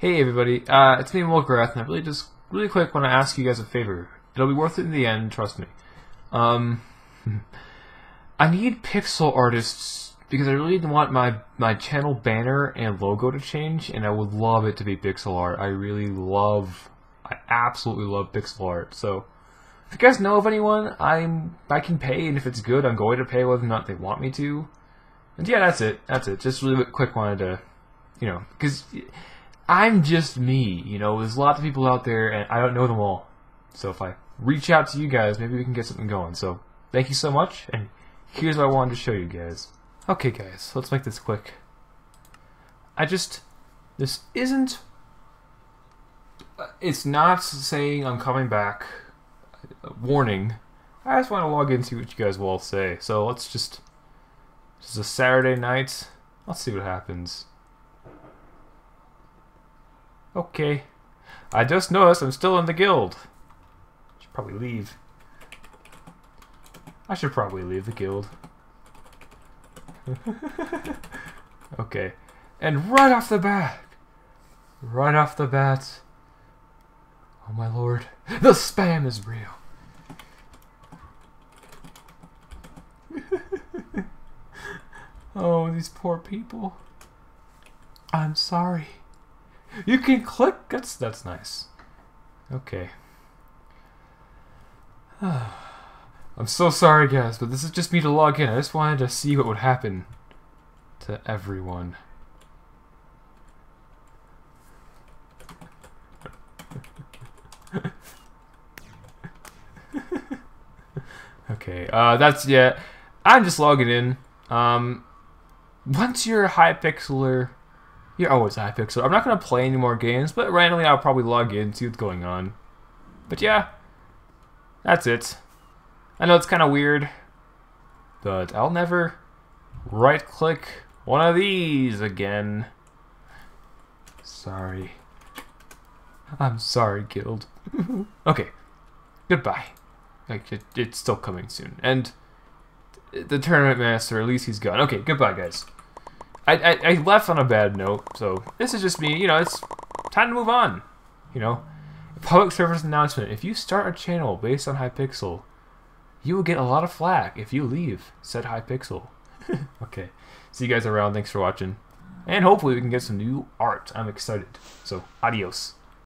Hey everybody, uh, it's me Mulgorath, and I really just, really quick want to ask you guys a favor. It'll be worth it in the end, trust me. Um, I need pixel artists because I really want my, my channel banner and logo to change, and I would love it to be pixel art. I really love, I absolutely love pixel art, so if you guys know of anyone, I'm, I can pay, and if it's good, I'm going to pay whether or not they want me to. And yeah, that's it. That's it. Just really quick wanted to, you know, because I'm just me. You know, there's lots of people out there, and I don't know them all. So if I reach out to you guys, maybe we can get something going. So thank you so much, and here's what I wanted to show you guys. Okay, guys, let's make this quick. I just, this isn't. uh, It's not saying I'm coming back. Uh, Warning. I just want to log in and see what you guys will all say. So let's just. This is a Saturday night. Let's see what happens. Okay. I just noticed I'm still in the guild. Should probably leave. I should probably leave the guild. okay. And right off the bat. Right off the bat. Oh my lord. The spam is real. oh, these poor people. I'm sorry. You can click. That's that's nice. Okay. I'm so sorry, guys, but this is just me to log in. I just wanted to see what would happen to everyone. okay, uh, that's yeah. I'm just logging in. Um, once you're Hypixeler, you're always high. I'm not gonna play any more games, but randomly I'll probably log in, see what's going on. But yeah, that's it. I know it's kind of weird, but I'll never right click one of these again. Sorry. I'm sorry, Guild. okay, goodbye. Like it, it's still coming soon, and the tournament master, at least he's gone. Okay, goodbye, guys. I, I, I left on a bad note, so this is just me. You know, it's time to move on. You know, public service announcement: if you start a channel based on Hypixel, you will get a lot of flack if you leave said Hypixel. okay, see you guys around. Thanks for watching, and hopefully we can get some new art. I'm excited. So, adios.